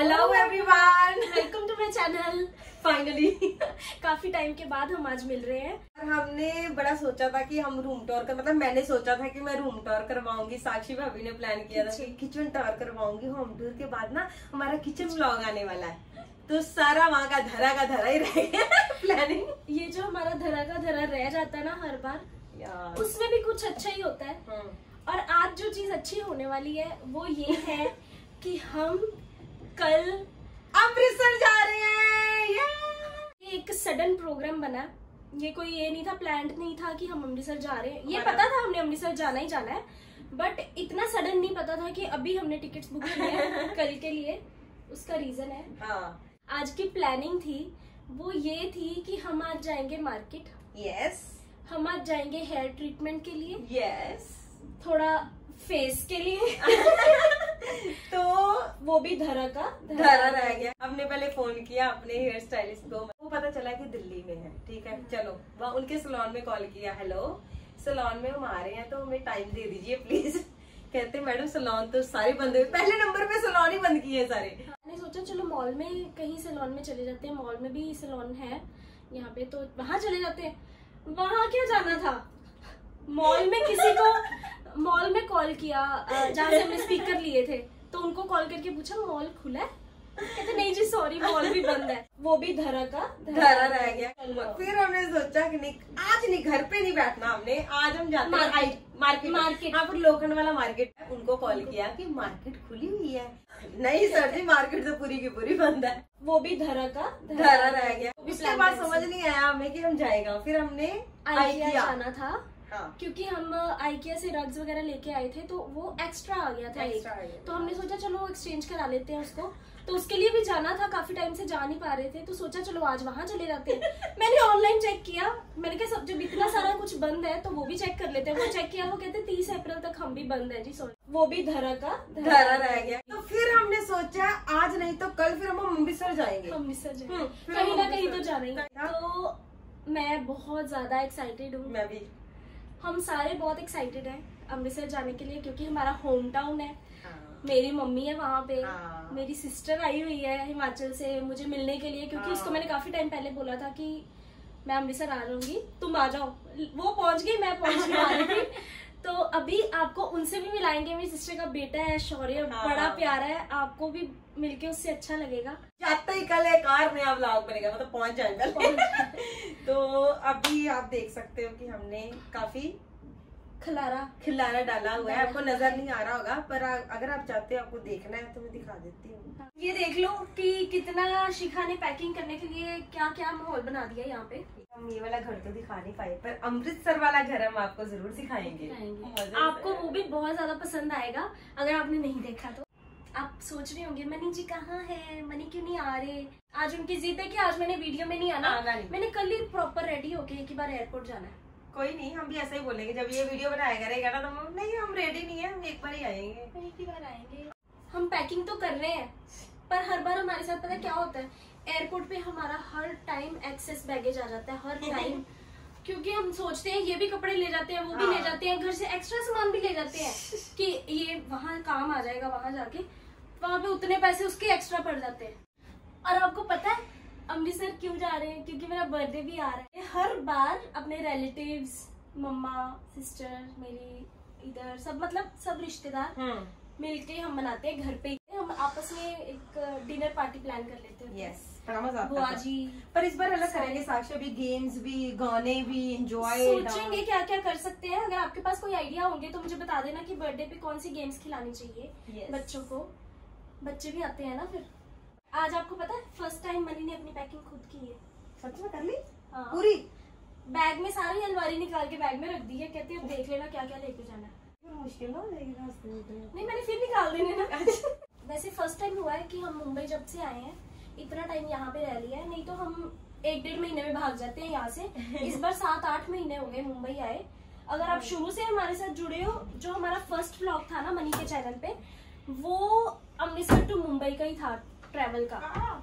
Hello everyone welcome to my channel finally काफ़ी time के बाद हम आज मिल रहे हैं। हमने बड़ा सोचा था कि हम रूम टूर कर मतलब मैंने सोचा था कि मैं रूम टूर करवाऊँगी। साक्षी भाभी ने प्लान किया था कि किचन। टूर करवाऊँगी। होम टूर के बाद ना हमारा किचन व्लॉग आने वाला है। तो सारा वहाँ का धरा का धरा ही रह गया प्लानिंग ये जो हमारा धरा का धरा रह जाता है ना हर बार उसमें भी कुछ अच्छा ही होता है। हम्म, और आज जो चीज़ अच्छी होने वाली है वो ये है कि हम कल अमृतसर जा रहे हैं। ये एक सडन प्रोग्राम बना। ये कोई ये नहीं था प्लान नहीं था कि हम अमृतसर जा रहे हैं। ये पता था हमने अमृतसर जाना ही जाना है बट इतना सडन नहीं पता था कि अभी हमने टिकट्स बुक किए हैं कल के लिए। उसका रीजन है। हाँ। आज की प्लानिंग थी वो ये थी कि हम आज जाएँगे मार्केट यस हम आज जाएँगे हेयर ट्रीटमेंट के लिए। यस थोड़ा फेस के लिए। तो वो भी धरा का धरा रह गया। हमने पहले फ़ोन किया अपने हेयर स्टाइलिस्ट को। वो पता चला कि दिल्ली में है ठीक है? चलो वहाँ उनके सलोन में कॉल किया हेलो सलोन में हम आ रहे हैं तो हमें टाइम दे दीजिए प्लीज़ कहते मैडम सलोन तो सारे बंद हुए पहले नंबर पे सलोन ही बंद किए सारे। मैंने सोचा चलो मॉल में कहीं सलोन में चले जाते हैं। मॉल में भी सलोन है यहाँ पे तो वहाँ चले जाते हैं। वहाँ क्या जाना था? मॉल में किसी को मॉल में कॉल किया जहाँ से हमने स्पीकर लिए थे। तो उनको कॉल करके पूछा मॉल खुला है? कहते नहीं जी सॉरी मॉल भी बंद है। वो भी धरा का धरा रह गया। फिर हमने सोचा कि नहीं आज नहीं घर पे नहीं बैठना हमने आज हम जाते हैं मार्केट। Market market. यहाँ पर लोखंड वाला मार्केट है उनको कॉल किया कि मार्केट खुली हुई है। नहीं सर जी मार्केट तो पूरी की पूरी बंद है। वो भी धरा का धरा रह गया। उसके बाद समझ नहीं आया हमें कि हम जाएगा। फिर हमने आइकिया जाना था। हाँ। क्योंकि हम आइकिया से रग्स वगैरह लेके आए थे तो वो एक्स्ट्रा आ गया था एक। तो हमने सोचा चलो एक्सचेंज करा लेते हैं उसको। तो उसके लिए भी जाना था काफ़ी टाइम से जा नहीं पा रहे थे तो सोचा चलो आज वहाँ चले जाते हैं। मैंने ऑनलाइन चेक किया। मैंने कहा सब जब इतना सारा कुछ बंद है तो वो भी चेक कर लेते हैं। वो चेक किया वो कहते तीस अप्रैल तक हम भी बंद है। जी सॉरी वो भी धरा का धरा रह गया। तो फिर हमने सोचा आज नहीं तो कल फिर हम अमृतसर जाएँगे। अमृतसर जाएँगे। हम्म, कहीं ना कहीं तो जाना ही हाँ। तो मैं बहुत ज़्यादा एक्साइटेड हूँ। मैं भी। हम सारे बहुत एक्साइटेड हैं अमृतसर जाने के लिए क्योंकि हमारा होम टाउन है हाँ। मेरी मम्मी है वहाँ पे हाँ। मेरी सिस्टर आई हुई है हिमाचल से मुझे मिलने के लिए क्योंकि हाँ। उसको मैंने काफ़ी टाइम पहले बोला था कि मैं अमृतसर आ जाऊँगी तुम आ जाओ वो पहुँच गई मैं पहुँच तो अभी आपको उनसे भी मिलाएँगे। मेरी सिस्टर का बेटा है शौर्य हाँ। बड़ा प्यारा है। आपको भी मिलके उससे अच्छा लगेगा। जाते ही कल एक और नया ब्लॉग बनेगा मतलब पहुँच जाएगा। तो अभी आप देख सकते हो कि हमने काफ़ी खलारा। खिलारा डाला हुआ है। आपको नज़र नहीं आ रहा होगा पर आ- अगर आप चाहते हो आपको देखना है तो मैं दिखा देती हूँ। ये देख लो कि कितना शिखा ने पैकिंग करने के लिए क्या क्या माहौल बना दिया यहाँ पे। हम ये वाला घर तो दिखा नहीं पाए पर अमृतसर वाला घर हम आपको ज़रूर सिखाएँगे दिखाएँगे। आपको वो भी बहुत ज़्यादा पसंद आएगा अगर आपने नहीं देखा तो। आप सोच रहे होंगे मनी जी कहाँ है? मनी क्यों नहीं आ रहे? आज उनकी जिद है कि आज मैंने वीडियो में नहीं आना। आना नहीं। मैंने कल ही प्रॉपर रेडी होके एक ही बार एयरपोर्ट जाना है। कोई नहीं हम भी ऐसा ही बोलेंगे जब ये वीडियो बनाया करेगा ना तो हम नहीं हम रेडी नहीं है हम एक बार ही आएँगे। एक ही बार आएँगे। हम पैकिंग तो कर रहे हैं पर हर बार हमारे साथ पता क्या होता है? एयरपोर्ट पे हमारा हर टाइम एक्सेस बैगेज आ जाता है हर टाइम क्योंकि हम सोचते हैं ये भी कपड़े ले जाते हैं वो भी ले हाँ। जाते हैं घर से एक्स्ट्रा सामान भी ले जाते हैं कि ये वहाँ काम आ जाएगा वहाँ जाके वहाँ पे उतने पैसे उसके एक्स्ट्रा पड़ जाते हैं। और आपको पता है अमृतसर क्यों जा रहे हैं? क्योंकि मेरा बर्थडे भी आ रहा है। हर बार अपने रिलेटिव्स मम्मा सिस्टर मेरी इधर सब मतलब सब रिश्तेदार हम्म मिलके हम मनाते हैं घर पे हम आपस में एक डिनर पार्टी प्लान कर लेते हैं। यस बड़ा मज़ा आता है पर इस बार अलग करेंगे साक्षी भी गेम्स भी गाने भी एंजॉय सोचेंगे क्या क्या कर सकते हैं। अगर आपके पास कोई आइडिया होंगे तो मुझे बता देना कि बर्थडे पे कौन सी गेम्स खिलानी चाहिए Yes. बच्चों को। बच्चे भी आते हैं ना फिर। आज आपको पता है फ़र्स्ट टाइम मनी ने अपनी पैकिंग खुद की है। सच में कर ली? हाँ। पूरी? बैग में सारी अलमारी निकाल के बैग में रख दी है कहती है अब देख लेना क्या क्या लेके जाना है. फिर मुश्किल हो जाएगी रास्ते में तो। नहीं मैंने फिर निकाल देने ना। वैसे फ़र्स्ट टाइम हुआ है कि हम मुंबई जब से आए हैं इतना टाइम यहाँ पे रह लिया है नहीं तो हम एक डेढ़ महीने में भाग जाते हैं यहाँ से। इस बार सात आठ महीने हो गए मुंबई आए। अगर आप शुरू से हमारे साथ जुड़े हो जो हमारा फ़र्स्ट ब्लॉग था ना मनी के चैनल पे वो अमृतसर टू मुंबई का ही था। ट्रेवल का।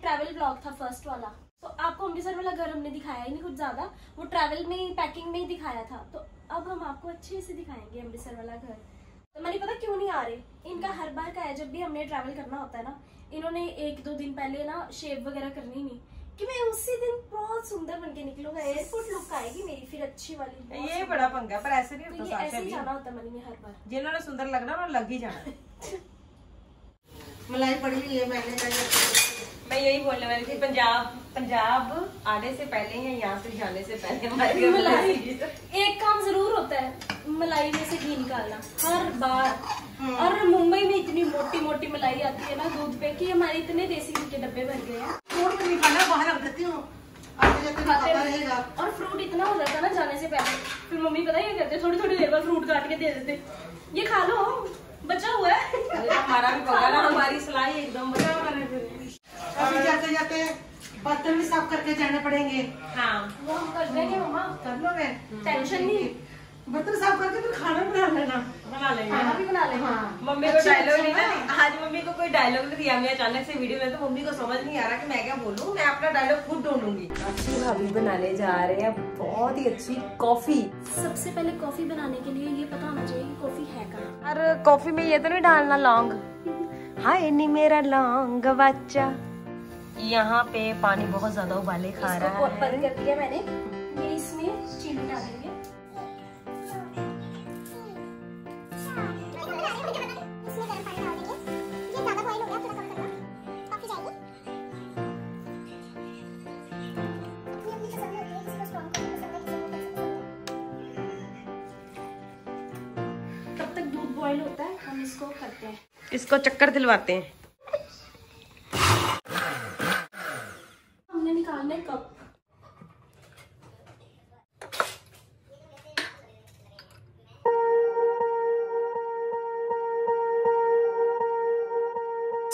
ट्रेवल ब्लॉग था फ़र्स्ट वाला। तो आपको अमृतसर वाला घर हमने दिखाया ही नहीं कुछ ज़्यादा। वो ट्रैवल में पैकिंग में ही दिखाया था। तो अब हम आपको अच्छे से दिखाएँगे अमृतसर वाला घर। तो मैंने पता क्यों नहीं आ रहे? इनका हर बार का है जब भी हमने ट्रैवल करना होता है ना इन्होंने एक दो दिन पहले ना शेव वगैरह करनी नहीं। कि मैं उसी दिन बहुत सुंदर बन के निकलूँगा। एयरपोर्ट लुक आएगी मेरी फिर अच्छी वाली ये बड़ा पंगा पर ऐसे नहीं तो होता ये ऐसे ही जाना होता है मनी में हर बार। जिन्होंने सुंदर लगना उन्होंने लग ही जाना। मलाई पड़ी हुई है मैंने मैं यही बोलने वाली थी पंजाब पंजाब आने से पहले या यहाँ से जाने से पहले हमारे मलाई। एक काम ज़रूर होता है मलाई में से घी निकालना हर बार। हम्म। और मुंबई में इतनी मोटी मोटी मलाई आती है ना दूध पे कि हमारे इतने देसी घी के डब्बे भर गए हैं। खाना बाहर रख देती हूँ। रहेगा। और फ्रूट इतना हो जाता है ना जाने से पहले। फिर मम्मी पता है क्या करते थोड़ी थोड़ी देर बाद फ्रूट काट के दे देते ये खा लो। बचा हुआ है? हमारा भी हमारी सिलाई एकदम बचा अभी जाते जाते बर्तन भी साफ़ करके जाने पड़ेंगे। हाँ। वो हम कर देंगे मम्मा। कर लो मैं टेंशन नहीं। बर्तन साफ़ करके फिर खाना बना लेना। बना लेंगे। खाना भी बना लेंगे। हाँ। मम्मी को डायलॉग नहीं ना? आज मम्मी को कोई डायलॉग नहीं दिया। मैं अचानक से वीडियो में तो मम्मी को समझ नहीं आ रहा कि मैं क्या बोलूँ। मैं अपना डायलॉग खुद ढूंढूँगी। अच्छी भाभी बनाने जा रहे हैं। बहुत ही अच्छी कॉफ़ी सबसे पहले कॉफ़ी बनाने के लिए ये पता होना चाहिए कॉफ़ी है कहाँ? और कॉफ़ी में ये तो नहीं डालना लौंग हाय नी मेरा लौंग बच्चा। यहाँ पे पानी बहुत ज़्यादा उबाले खा रहा बंद है। कर दिया मैंने। ये इसमें चीनी डालेंगे। बॉईल होता है हम इसको करते हैं। इसको चक्कर दिलवाते हैं।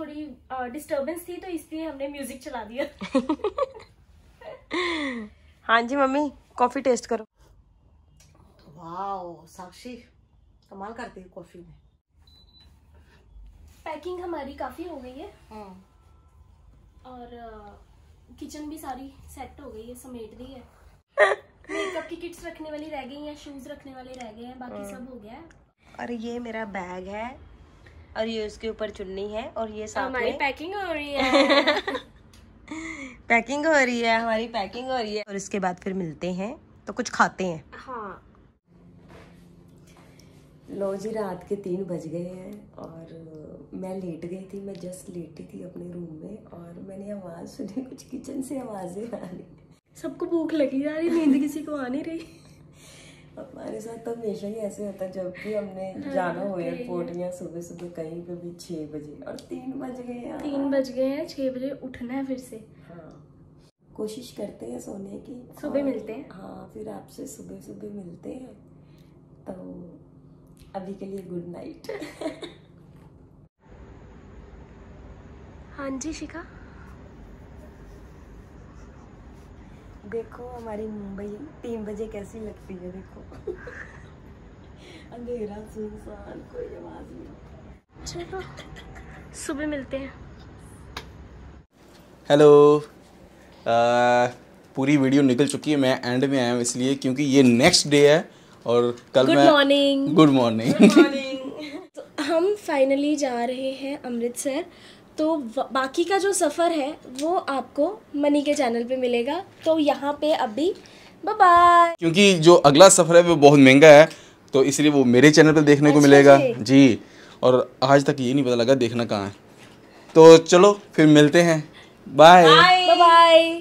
थोड़ी डिस्टरबेंस थी तो इसलिए हमने म्यूज़िक चला दिया। हाँ जी मम्मी कॉफ़ी टेस्ट करो। वाओ साक्षी कमाल करती है कॉफ़ी में। पैकिंग हमारी काफ़ी हो गई है। हाँ। और किचन भी सारी सेट हो गई है समेट दी है। मेकअप की किट्स रखने वाली रह गई हैं शूज़ रखने वाले रह गए हैं बाकी सब हो गया है। और ये मेरा बैग है। और ये उसके ऊपर चुन्नी है और ये साथ हमारी में पैकिंग हो रही है। पैकिंग हो रही है हमारी पैकिंग हो रही है। और इसके बाद फिर मिलते हैं तो कुछ खाते हैं। हाँ। लो जी रात के तीन बज गए हैं और मैं लेट गई थी मैं जस्ट लेटी थी अपने रूम में और मैंने आवाज़ सुनी कुछ किचन से आवाज़ें आ रही। सबको भूख लगी जा रही नींद किसी को आ नहीं रही। हमारे साथ तो हमेशा ही ऐसे होता है जब भी हमने जाना हो एयरपोर्ट या सुबह सुबह कहीं पे भी छः बजे और तीन बज गए यार तीन बज गए हैं छह बजे उठना है फिर से। हाँ। कोशिश करते हैं सोने की। सुबह मिलते हैं। हाँ फिर आपसे सुबह सुबह मिलते हैं। तो अभी के लिए गुड नाइट हाँ जी शिखा। देखो हमारी मुंबई तीन बजे कैसी लगती है देखो। अंधेरा सुनसान कोई आवाज़ नहीं। चलो सुबह मिलते हैं। हेलो पूरी वीडियो निकल चुकी है मैं एंड में आया हूँ इसलिए क्योंकि ये नेक्स्ट डे है और कल Good मैं morning. गुड मॉर्निंग हम फाइनली जा रहे हैं अमृतसर। तो बाकी का जो सफ़र है वो आपको मनी के चैनल पे मिलेगा। तो यहाँ पे अभी बाय बाय क्योंकि जो अगला सफ़र है वो बहुत महँगा है तो इसलिए वो मेरे चैनल पे देखने को अच्छा मिलेगा। जी। और आज तक ये नहीं पता लगा देखना कहाँ है। तो चलो फिर मिलते हैं। Bye bye